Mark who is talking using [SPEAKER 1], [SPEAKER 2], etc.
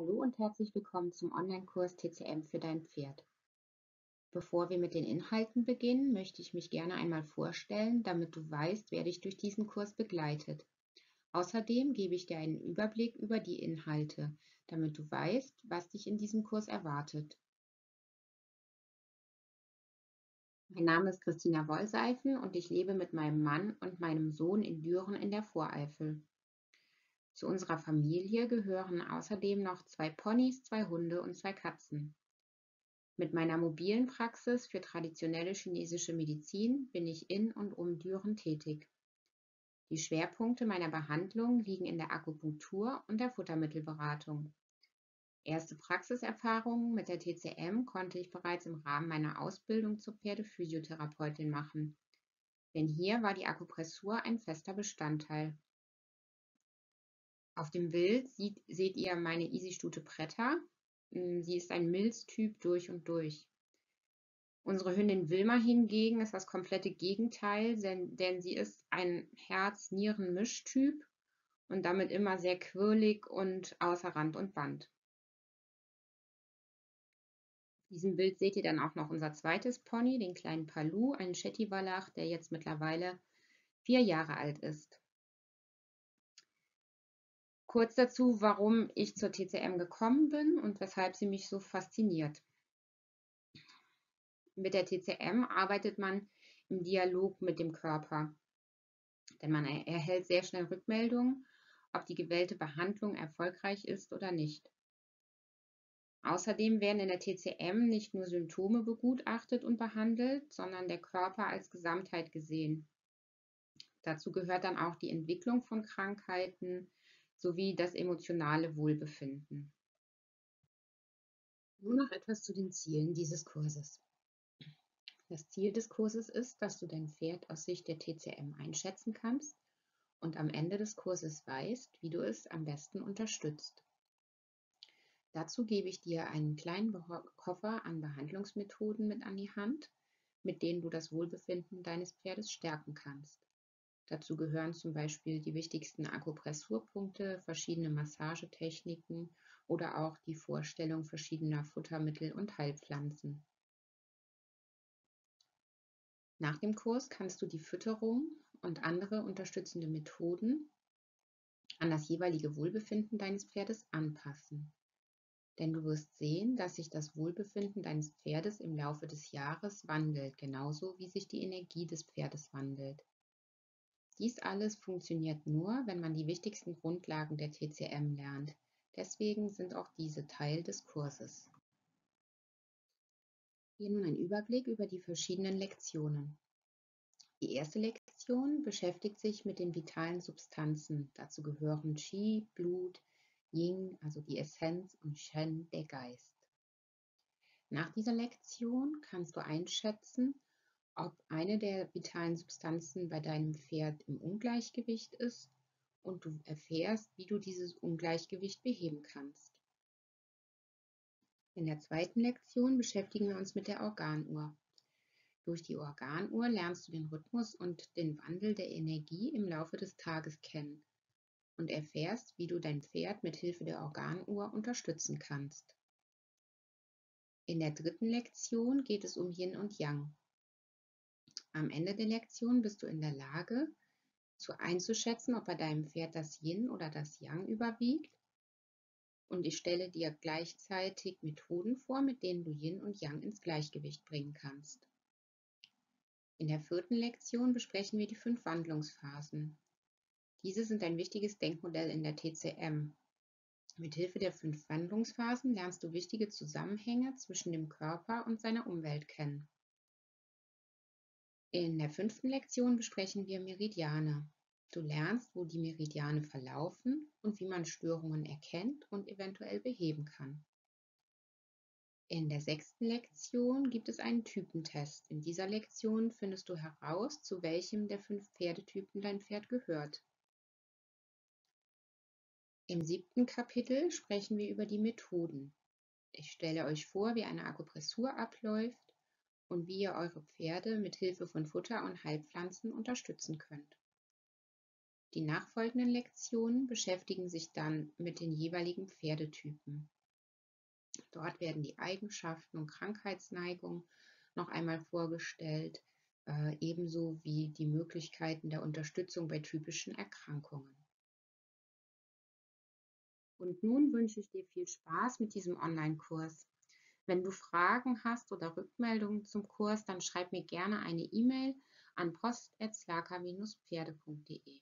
[SPEAKER 1] Hallo und herzlich willkommen zum Online-Kurs TCM für dein Pferd. Bevor wir mit den Inhalten beginnen, möchte ich mich gerne einmal vorstellen, damit du weißt, wer dich durch diesen Kurs begleitet. Außerdem gebe ich dir einen Überblick über die Inhalte, damit du weißt, was dich in diesem Kurs erwartet. Mein Name ist Christina Wollseifen und ich lebe mit meinem Mann und meinem Sohn in Düren in der Voreifel. Zu unserer Familie gehören außerdem noch zwei Ponys, zwei Hunde und zwei Katzen. Mit meiner mobilen Praxis für traditionelle chinesische Medizin bin ich in und um Düren tätig. Die Schwerpunkte meiner Behandlung liegen in der Akupunktur und der Futtermittelberatung. Erste Praxiserfahrungen mit der TCM konnte ich bereits im Rahmen meiner Ausbildung zur Pferdephysiotherapeutin machen, denn hier war die Akupressur ein fester Bestandteil. Auf dem Bild sieht, seht ihr meine Easy-Stute Pretta. Hm, sie ist ein Milztyp durch und durch. Unsere Hündin Wilma hingegen ist das komplette Gegenteil, denn, denn sie ist ein Herz-Nieren-Mischtyp und damit immer sehr quirlig und außer Rand und Band. Auf diesem Bild seht ihr dann auch noch unser zweites Pony, den kleinen Palu, einen Shetty Wallach, der jetzt mittlerweile vier Jahre alt ist. Kurz dazu, warum ich zur TCM gekommen bin und weshalb sie mich so fasziniert. Mit der TCM arbeitet man im Dialog mit dem Körper, denn man erhält sehr schnell Rückmeldungen, ob die gewählte Behandlung erfolgreich ist oder nicht. Außerdem werden in der TCM nicht nur Symptome begutachtet und behandelt, sondern der Körper als Gesamtheit gesehen. Dazu gehört dann auch die Entwicklung von Krankheiten, sowie das emotionale Wohlbefinden. Nun noch etwas zu den Zielen dieses Kurses. Das Ziel des Kurses ist, dass du dein Pferd aus Sicht der TCM einschätzen kannst und am Ende des Kurses weißt, wie du es am besten unterstützt. Dazu gebe ich dir einen kleinen Koffer an Behandlungsmethoden mit an die Hand, mit denen du das Wohlbefinden deines Pferdes stärken kannst. Dazu gehören zum Beispiel die wichtigsten Akupressurpunkte, verschiedene Massagetechniken oder auch die Vorstellung verschiedener Futtermittel und Heilpflanzen. Nach dem Kurs kannst du die Fütterung und andere unterstützende Methoden an das jeweilige Wohlbefinden deines Pferdes anpassen. Denn du wirst sehen, dass sich das Wohlbefinden deines Pferdes im Laufe des Jahres wandelt, genauso wie sich die Energie des Pferdes wandelt. Dies alles funktioniert nur, wenn man die wichtigsten Grundlagen der TCM lernt. Deswegen sind auch diese Teil des Kurses. Hier nun ein Überblick über die verschiedenen Lektionen. Die erste Lektion beschäftigt sich mit den vitalen Substanzen. Dazu gehören Qi, Blut, Ying, also die Essenz, und Shen, der Geist. Nach dieser Lektion kannst du einschätzen, ob eine der vitalen Substanzen bei deinem Pferd im Ungleichgewicht ist und du erfährst, wie du dieses Ungleichgewicht beheben kannst. In der zweiten Lektion beschäftigen wir uns mit der Organuhr. Durch die Organuhr lernst du den Rhythmus und den Wandel der Energie im Laufe des Tages kennen und erfährst, wie du dein Pferd mit Hilfe der Organuhr unterstützen kannst. In der dritten Lektion geht es um Yin und Yang. Am Ende der Lektion bist du in der Lage, zu einzuschätzen, ob bei deinem Pferd das Yin oder das Yang überwiegt. Und ich stelle dir gleichzeitig Methoden vor, mit denen du Yin und Yang ins Gleichgewicht bringen kannst. In der vierten Lektion besprechen wir die fünf Wandlungsphasen. Diese sind ein wichtiges Denkmodell in der TCM. Mit Hilfe der fünf Wandlungsphasen lernst du wichtige Zusammenhänge zwischen dem Körper und seiner Umwelt kennen. In der fünften Lektion besprechen wir Meridiane. Du lernst, wo die Meridiane verlaufen und wie man Störungen erkennt und eventuell beheben kann. In der sechsten Lektion gibt es einen Typentest. In dieser Lektion findest du heraus, zu welchem der fünf Pferdetypen dein Pferd gehört. Im siebten Kapitel sprechen wir über die Methoden. Ich stelle euch vor, wie eine Akupressur abläuft und wie ihr eure Pferde mit Hilfe von Futter und Heilpflanzen unterstützen könnt. Die nachfolgenden Lektionen beschäftigen sich dann mit den jeweiligen Pferdetypen. Dort werden die Eigenschaften und Krankheitsneigungen noch einmal vorgestellt, äh, ebenso wie die Möglichkeiten der Unterstützung bei typischen Erkrankungen. Und nun wünsche ich dir viel Spaß mit diesem Online-Kurs. Wenn du Fragen hast oder Rückmeldungen zum Kurs, dann schreib mir gerne eine E-Mail an post.slaka-pferde.de.